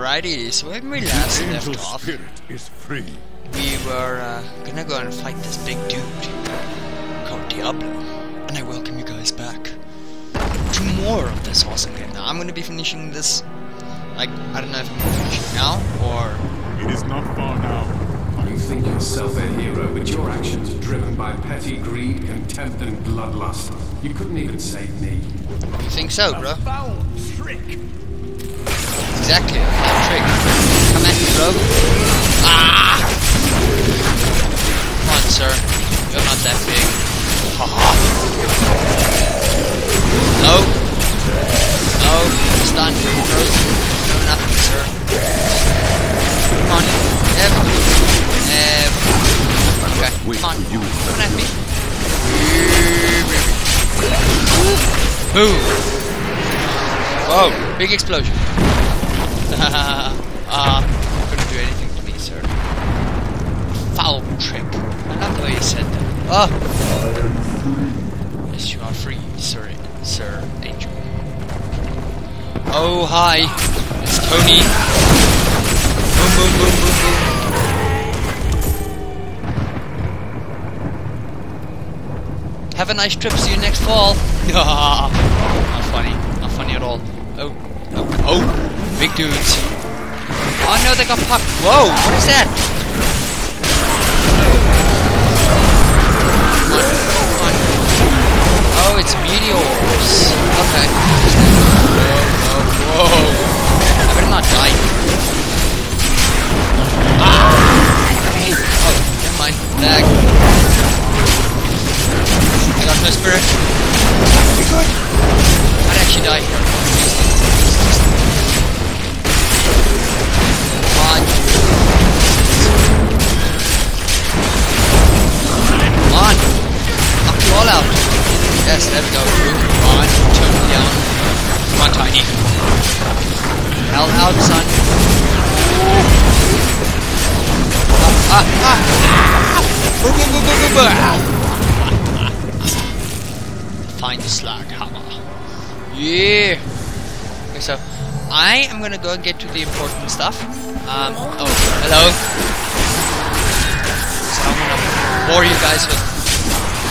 Alrighty, so when we last The left off, is free. we were uh, gonna go and fight this big dude called Diablo. And I welcome you guys back to more of this awesome game. Now, I'm gonna be finishing this, like, I don't know if I'm gonna finish it now, or... It is not far now. You think yourself a hero, but your actions are driven by petty greed, contempt, and bloodlust. You couldn't even save me. You think so, bro? Foul trick. Exactly, that trick. Come at me, bro. Ah! Come on, sir. You're not that big. Haha. No. No. Stun. Frozen. No, nothing, sir. Come on. Yep. Yep. Okay. Come on. Come at me. Boom. Whoa. Big explosion. uh, couldn't do anything to me, sir. Foul trick. I love the way you said that. Oh! Yes, you are free, sir, sir, angel. Oh, hi. It's Tony. Boom, boom, boom, boom, boom. Have a nice trip. See you next fall. not funny. Not funny at all. Oh. Oh. Oh. Big dudes. Oh no, they got popped. Whoa, what is that? Oh, it's meteors. Okay. Whoa, whoa, whoa. I better not die. Ah! Oh, never mind. Lag. I got no spirit. I'd actually die here. Tiny. Hell out, son. Ah, ah, ah. ah. Boo, boo, boo, boo, boo, boo. Find the slag hammer. Yeah. Okay, so I am gonna go and get to the important stuff. Um, oh, hello. So I'm gonna bore you guys with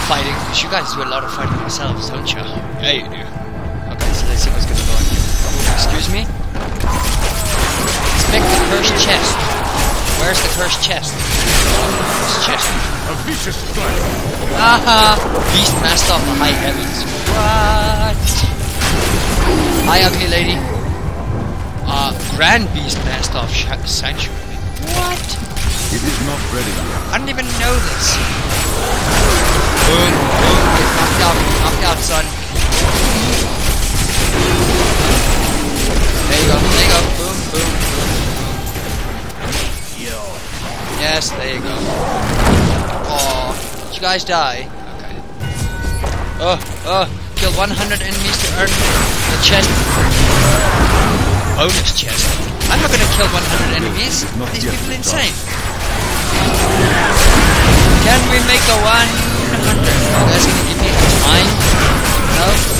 fighting, because you guys do a lot of fighting yourselves, don't you? Yeah, you do. Excuse me? Inspect the cursed chest. Where's the cursed chest? Cursed chest. A vicious strike. Aha! Beastmaster of the high heavens. What? Hi, ugly lady. Uh, Grand Beastmaster of Sh Sanctuary. What? It is not ready yet. I didn't even know this. Boom, boom, get knocked out, knocked out, son. There you go, there you go. Boom, boom, boom, boom. Yes, there you go. Oh, did you guys die? Okay. Uh, uh, oh, oh, kill 100 enemies to earn the chest. Bonus chest. I'm not gonna kill 100 enemies. These people insane? Can we make a 100? Oh, that's gonna give me time. No.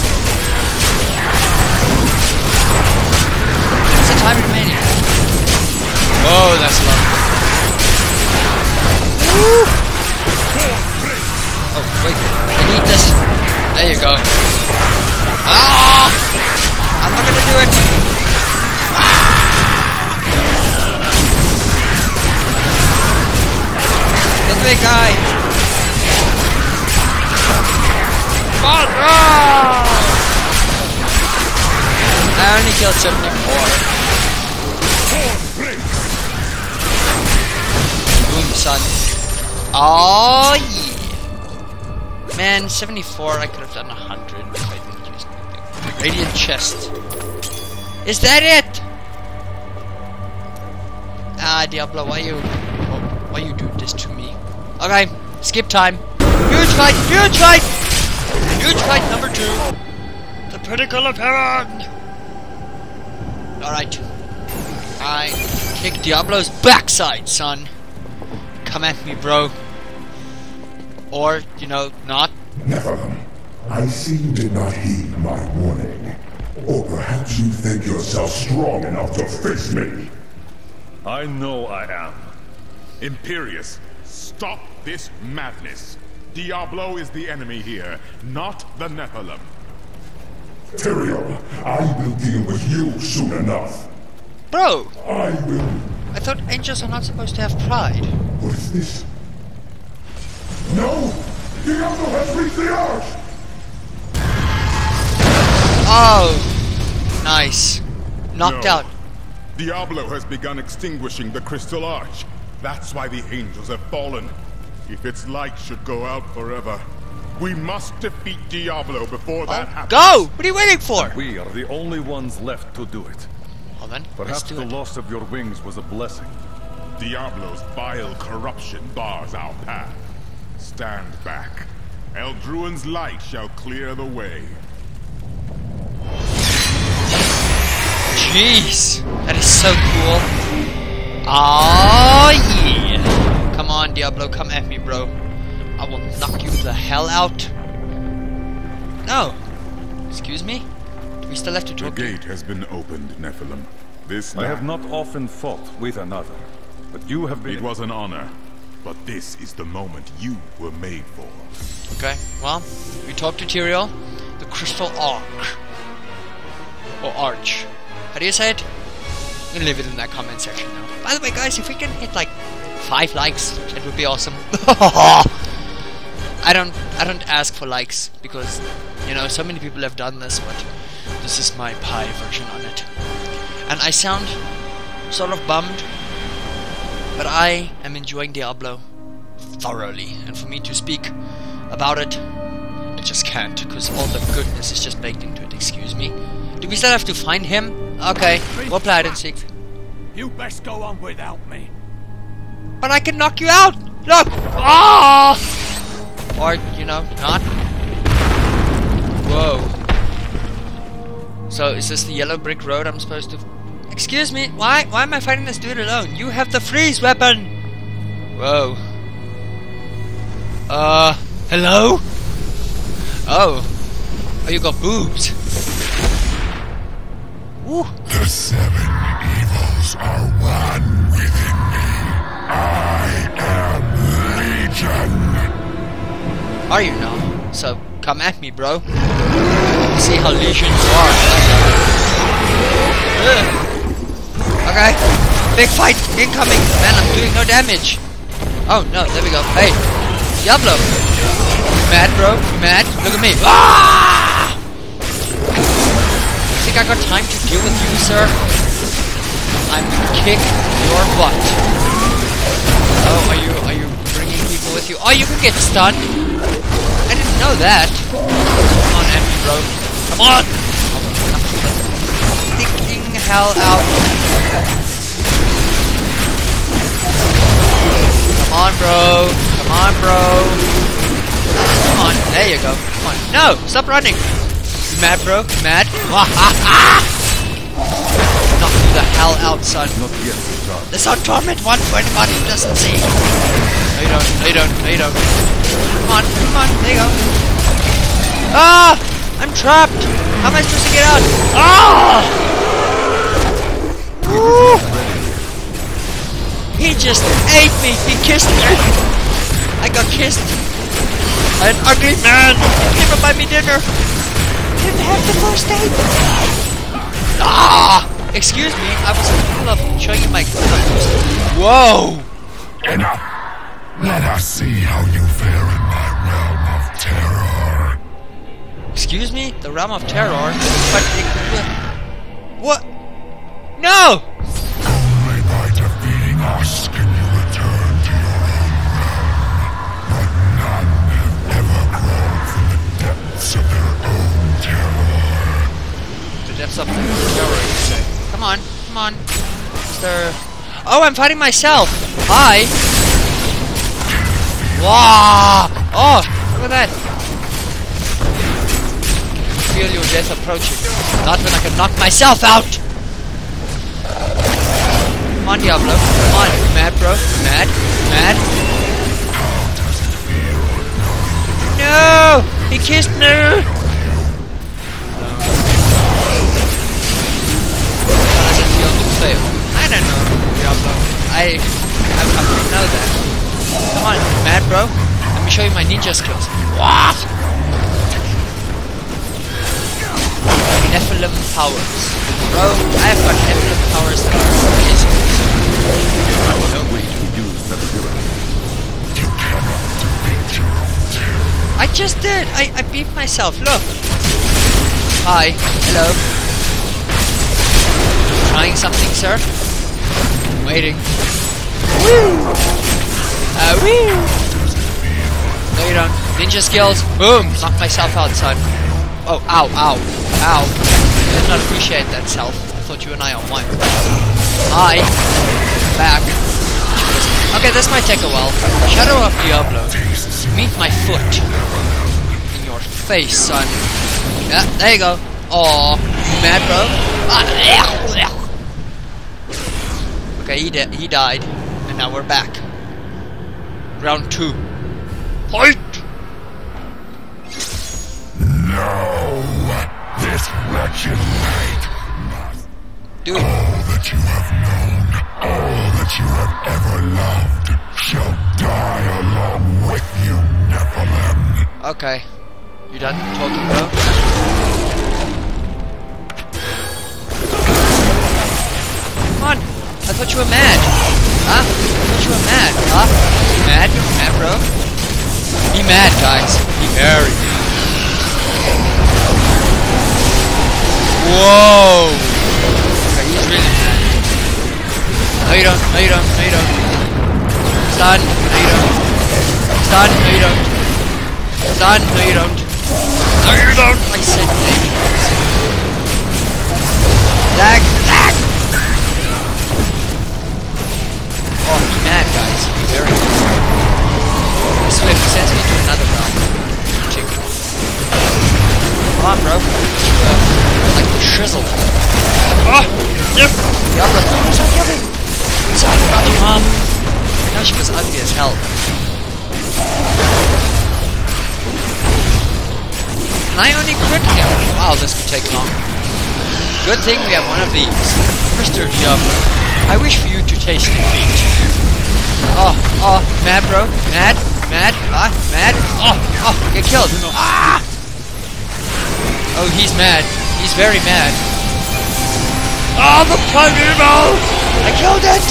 Time remaining? Whoa, that's long. Woo! Oh, wait. I need this. There you go. Ah! I'm not gonna do it. The big guy. Come on! Ah! I only killed 74. Son. Oh, yeah. Man, 74, I could have done 100 if I didn't use anything. Radiant chest. Is that it? Ah, Diablo, why you... Why you do this to me? Okay, skip time. Huge fight! Huge fight! Huge fight number two. The Pinnacle of Heaven! Alright. I kick Diablo's backside, son. Come at me, bro. Or, you know, not. Nephilim, I see you did not heed my warning. Or perhaps you think yourself strong enough to face me. I know I am. Imperius, stop this madness. Diablo is the enemy here, not the Nephilim. Tyrael, I will deal with you soon enough. Bro, I will. I thought angels are not supposed to have pride. What is this? No! Diablo has reached the arch! Oh, nice. Knocked No. out. Diablo has begun extinguishing the Crystal Arch. That's why the angels have fallen. If its light should go out forever, we must defeat Diablo before that oh, happens. Go! What are you waiting for? We are the only ones left to do it. Then, Perhaps the it. loss of your wings was a blessing. Diablo's vile corruption bars our path. Stand back. El'druin's light shall clear the way. Jeez, that is so cool. Oh yeah! Come on, Diablo, come at me, bro. I will knock you the hell out. No. Excuse me? We still have to The talk? you? gate has been opened, Nephilim. This I have not often fought with another, but you have been. It was an honor. But this is the moment you were made for. Okay, well, we talked to Tyrael, the Crystal Arch. Or Arch. How do you say it? You can leave it in that comment section now. By the way, guys, if we can hit like five likes, that would be awesome. I don't, I don't ask for likes because, you know, so many people have done this, but this is my pie version on it. And I sound sort of bummed, but I am enjoying Diablo thoroughly, and for me to speak about it, I just can't, because all the goodness is just baked into it, excuse me. Do we still have to find him? Okay, we'll play hide and seek. You best go on without me. But I can knock you out! Look! Ah! Or, you know, not. Whoa. So, is this the yellow brick road I'm supposed to... Excuse me, why, why am I fighting this dude alone? You have the freeze weapon! Whoa. Uh, hello? Oh. Oh, you got boobs. Ooh. The seven evils are one within me. I am Legion. Are you now? So come at me, bro. See how legion you are. Ugh. Okay. Big fight incoming. Man, I'm doing no damage. Oh no, there we go. Hey, Diablo. You mad, bro? You mad? Look at me. Ah! You Think I got time to deal with you, sir? I'm gonna kick your butt. Oh, are you are you bringing people with you? Oh, you can get stunned. I didn't know that. Come on, Envy, bro. Come on! Thinking hell out. Come on, bro. Come on, bro. Come on. There you go. Come on. No! Stop running! You mad, bro? You mad? Knock you the hell out, son. The Sun Torment one for anybody who doesn't see. No, you don't. No, you don't. No, you don't. Come on. Come on. There you go. Ah! I'm trapped. How am I supposed to get out? Ah! Woo! He just ate me. He kissed me. I got kissed. An ugly man. He came and buy me dinner. Didn't have the first date. Ah! Excuse me, I was in the middle of showing you my clothes. Whoa! Enough. Let us see how you fare in my realm of terror. Excuse me? The realm of terror? But it, What? No! The depths of terror, you say. Come on, come on. There... Oh, I'm fighting myself! Hi! Wow! Oh, look at that! Feel your death approaching. Not when I can knock myself out! Come on, Diablo. Come on. Mad, bro? Mad? Mad? No! He kissed me! stay home. I don't know, Diablo. I, I, I don't know that. Come on, mad bro. Let me show you my ninja skills. What? Nephilim powers. Bro, I have got Nephilim powers that are amazing. I will help you use that ability. You cannot defeat I just did! I, I beat myself, look! Hi, hello. Trying something, sir? Waiting. Woo! Uh, woo! No you don't. Ninja skills, boom! Knock myself out, son. Oh, ow, ow, ow. I Did not appreciate that self. I thought you and I are one. Hi. Back. Okay, this might take a while. Shadow of Diablo. Meet my foot. In your face, son. Yeah, there you go. Aw, mad, bro? Okay, he, he died. And now we're back. Round two. Fight! No! This wretched night must Dude, all that you have known, all that you have ever loved, shall die along with you, Nephilim. okay. You done talking, bro? Come on! I thought you were mad! Huh? I thought you were mad, huh? You mad? You Mad, bro? Be mad, guys. Be very mad. Whoa! Okay, he's really mad. No, you don't. No, you don't. No, you don't. Stun. No, you don't. Stun. No, you don't. No, you don't. No, you don't. I said. Lag. Guys. Very mad. This way sends me to another realm. Chicken. Come on, bro. Uh, like the shizzle. Oh! Yep! Diablo, stop yelling! Sorry about your mom. I know she was ugly as hell. And I only crit him. Wow, this could take long. Good thing we have one of these. Mr. Diablo, I wish for you to taste defeat. Oh, oh, mad bro? Mad? Mad? Ah, mad? Oh, oh, get killed. Ah! Oh, he's mad. He's very mad. Oh, the prime evil! I killed it!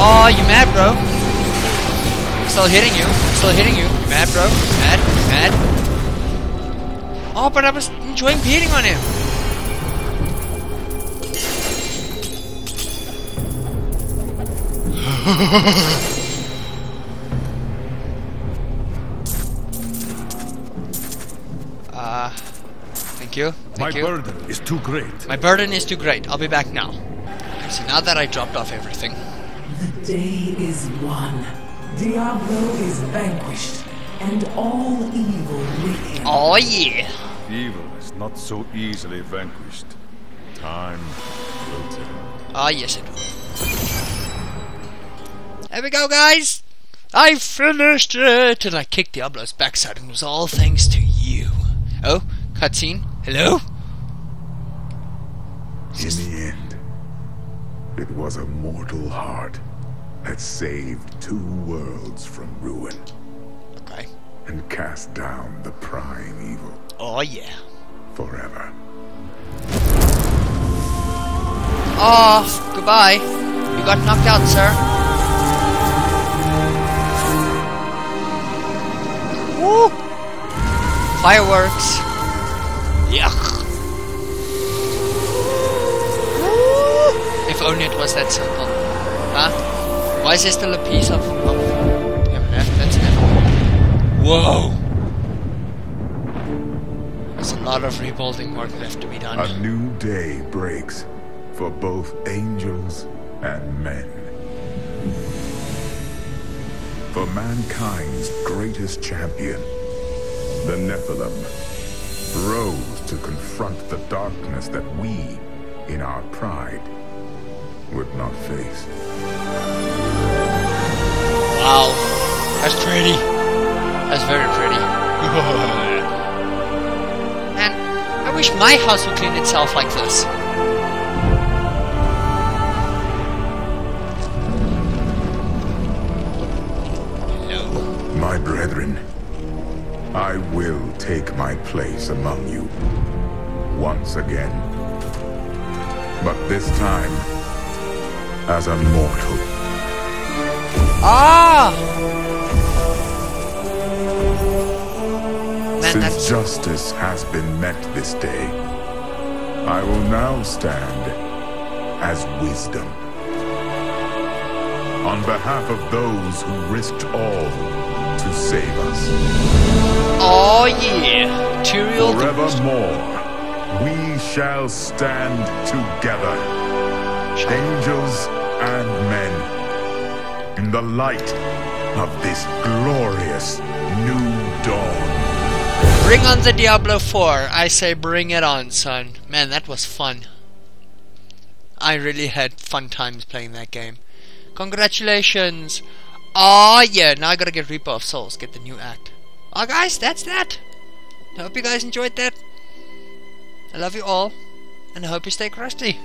Oh, you mad, bro? Still hitting you. Still hitting you. Mad, bro? Mad? Mad? Oh, but I was enjoying beating on him. Uh, thank you. Thank My you. burden is too great. My burden is too great. I'll be back now. So now that I dropped off everything. The day is won. Diablo is vanquished, and all evil with him. Oh yeah! Evil is not so easily vanquished. Time will tell. Ah yes it will. There we go guys! I finished it! And I kicked Diablo's backside and it was all thanks to you. Oh, cutscene. Hello? In the end, it was a mortal heart that saved two worlds from ruin Okay. and cast down the prime evil Oh yeah. forever. Oh, goodbye. You got knocked out, sir. Fireworks. Yuck. If only it was that simple. Huh? Why is there still a piece of... Oh, we haven't left. That's never... Whoa! There's a lot of rebuilding work left to be done. A new day breaks for both angels and men. For mankind's greatest champion, the Nephilim, rose to confront the darkness that we, in our pride, would not face. Wow, that's pretty. That's very pretty. and I wish my house would clean itself like this. I will take my place among you. Once again. But this time, as a mortal. Ah! Since justice has been met this day, I will now stand as wisdom. On behalf of those who risked all to save us. oh yeah, Tyrael. Forevermore, we shall stand together, angels and men, in the light of this glorious new dawn. Bring on the Diablo 4. I say bring it on, son. Man, that was fun. I really had fun times playing that game. Congratulations. Oh yeah, now I gotta get Reaper of Souls, get the new act. Oh guys, that's that. I hope you guys enjoyed that. I love you all, and I hope you stay crusty.